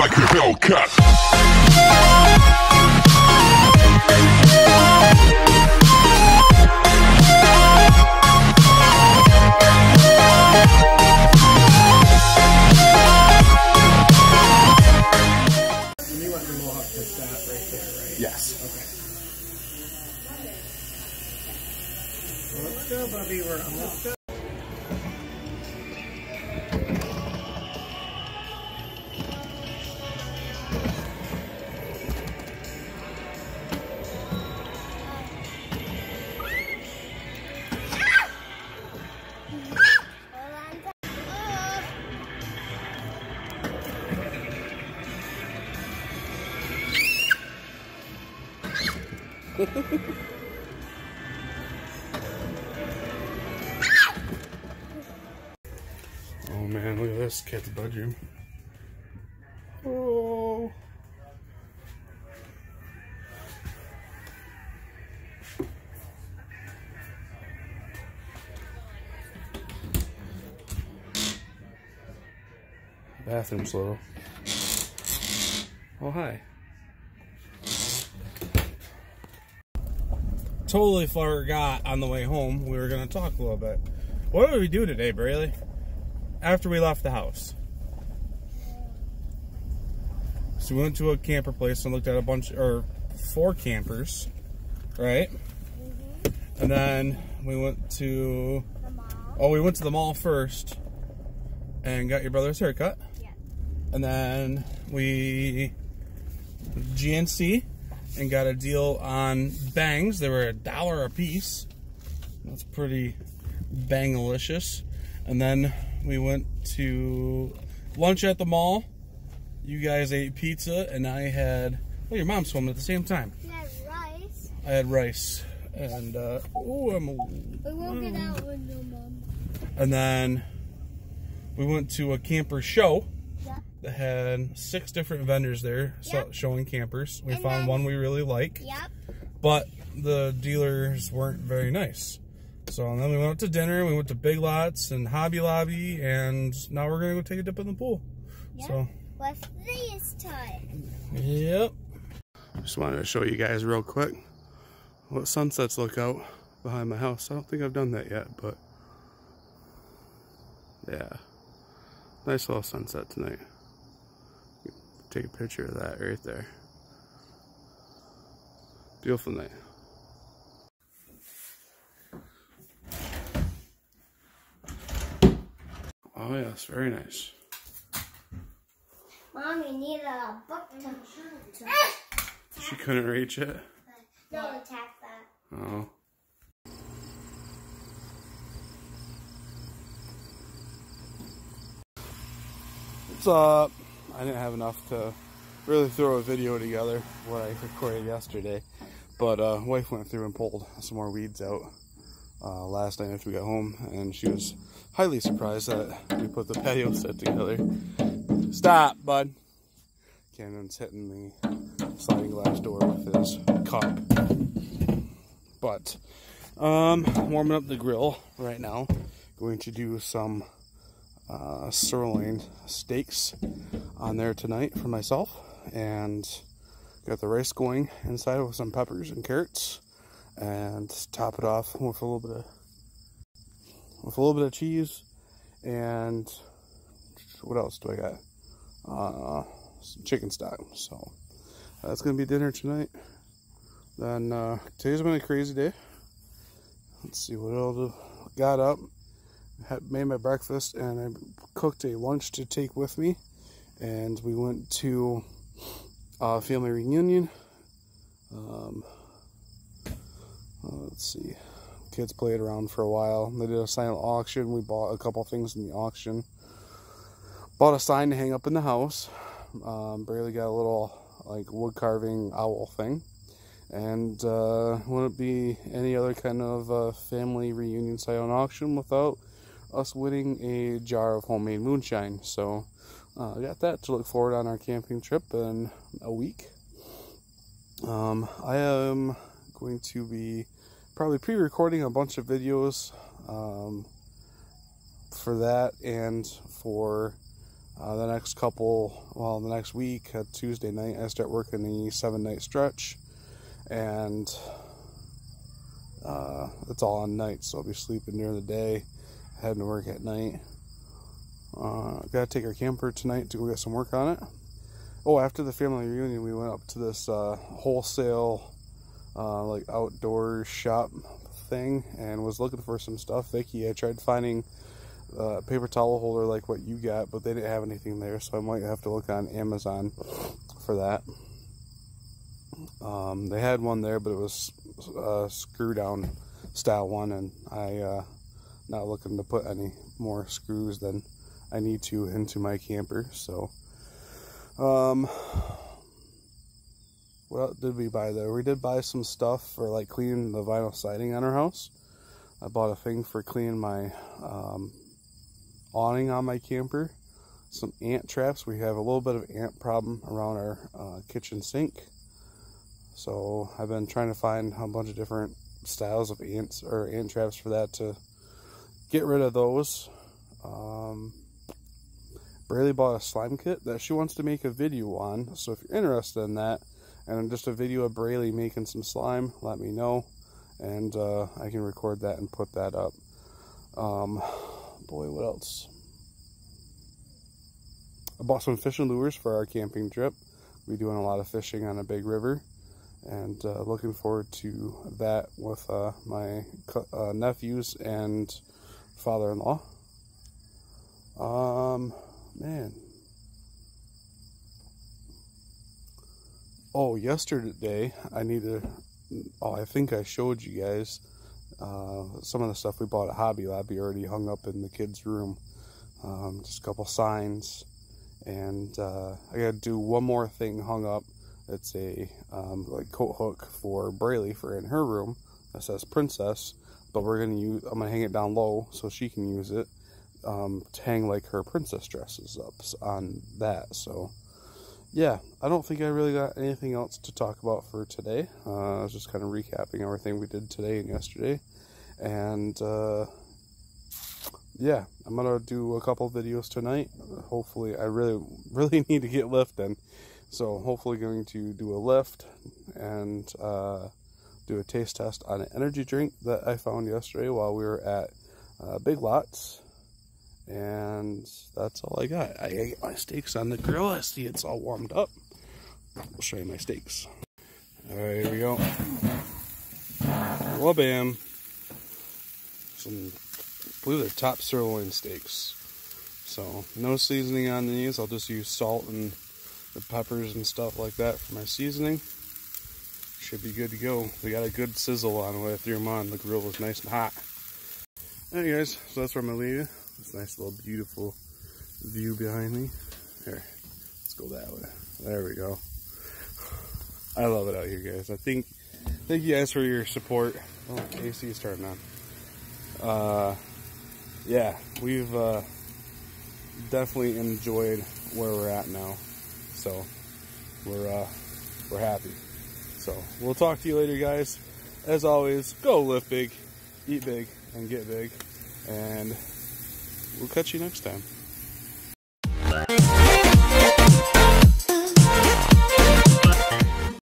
like a Hellcat. Yes. Well, let's go, Bubby. We're almost done. Oh man, look at this cat's bedroom. Oh. Bathroom's little. Oh hi. Totally forgot on the way home we were gonna talk a little bit. What did we do today, Brayley? after we left the house. So we went to a camper place and looked at a bunch, or four campers, right? Mm-hmm. And then we went to, oh, we went to the mall first and got your brother's haircut. Yeah. And then we GNC and got a deal on bangs. They were a dollar a piece. That's pretty bangalicious. And then we went to lunch at the mall. You guys ate pizza, and I had. Oh, your mom swam at the same time. We had rice. I had rice, and uh, oh, I'm. We won't get out window, Mom. and then we went to a camper show had six different vendors there so- Yep. showing campers. We And found then- one we really like, Yep. but the dealers weren't very nice. So and then we went to dinner. We went to Big Lots and Hobby Lobby, and now we're gonna go take a dip in the pool. Yep. So What's this time? Yep. Just wanted to show you guys real quick what sunsets look out behind my house. I don't think I've done that yet, but yeah. Nice little sunset tonight. Take a picture of that right there. Beautiful night. Oh yes, very nice. Mom, you need a book to. to She couldn't reach it. no, attack that. Oh. What's up? I didn't have enough to really throw a video together what I recorded yesterday, but uh, wife went through and pulled some more weeds out uh, last night after we got home, and she was highly surprised that we put the patio set together. Stop, bud. Camden's hitting the sliding glass door with his cup. But um, warming up the grill right now. Going to do some uh, sirloin steaks on there tonight for myself, and got the rice going inside with some peppers and carrots, and top it off with a little bit of with a little bit of cheese, and what else do I got? Uh, some chicken stock. So that's gonna be dinner tonight. Then uh, today's been a crazy day. Let's see what else got up. Had made my breakfast and I cooked a lunch to take with me. And we went to a family reunion. Um, uh, let's see. Kids played around for a while. They did a silent auction. We bought a couple things in the auction. Bought a sign to hang up in the house. Um, Braylee got a little like wood carving owl thing and uh, wouldn't be any other kind of uh, family reunion silent auction without us winning a jar of homemade moonshine. So uh, I got that to look forward on our camping trip in a week. Um, I am going to be probably pre-recording a bunch of videos um, for that and for Uh, the next couple, well, the next week, uh, Tuesday night, I start working the seven night stretch, and uh, it's all on night, so I'll be sleeping during the day, heading to work at night. Uh, gotta take our camper tonight to go get some work on it. Oh, after the family reunion, we went up to this uh, wholesale, uh, like outdoor shop thing, and was looking for some stuff. Vicky, I tried finding a paper towel holder like what you got, but they didn't have anything there, so I might have to look on Amazon for that. Um, they had one there, but it was a screw down style one, and I uh, not looking to put any more screws than I need to into my camper. So, um, what did we buy there? We did buy some stuff for like cleaning the vinyl siding on our house. I bought a thing for cleaning my um, awning on my camper. Some ant traps. We have a little bit of ant problem around our uh, kitchen sink. So I've been trying to find a bunch of different styles of ants or ant traps for that to get rid of those. Um, bought a slime kit that she wants to make a video on. So if you're interested in that, and just a video of Braylee making some slime, let me know, and uh, I can record that and put that up. Um, boy, what else? I bought some fishing lures for our camping trip. We're doing a lot of fishing on a big river, and uh, looking forward to that with uh, my uh, nephews and father-in-law. Um, man. Oh, yesterday I need to. Oh, I think I showed you guys uh, some of the stuff we bought at Hobby Lobby already hung up in the kids' room. Um, just a couple signs, and uh, I got to do one more thing hung up. It's a um, like coat hook for Braylee for in her room that says Princess, but we're gonna use. I'm gonna hang it down low so she can use it um, to hang like her princess dresses up on that. So yeah, I don't think I really got anything else to talk about for today. Uh, I was just kind of recapping everything we did today and yesterday. And uh, yeah, I'm gonna do a couple videos tonight. Hopefully, I really, really need to get lifting. So hopefully, going to do a lift and uh, do a taste test on an energy drink that I found yesterday while we were at uh, Big Lots and that's all I got. I ate my steaks on the grill. I see it's all warmed up. I'll show you my steaks. All right, here we go. Well, bam. Some, I believe they're top sirloin steaks. So, no seasoning on these. I'll just use salt and the peppers and stuff like that for my seasoning. Should be good to go. We got a good sizzle on when I them on. The grill was nice and hot. Guys, so that's where I'm going to leave you. This nice little beautiful view behind me. Here, let's go that way. There we go. I love it out here, guys. I think, thank you guys for your support. Oh, AC is turning on. Uh, yeah, we've uh, definitely enjoyed where we're at now. So, we're, uh, we're happy. So, we'll talk to you later, guys. As always, go lift big, eat big, and get big. And We'll catch you next time.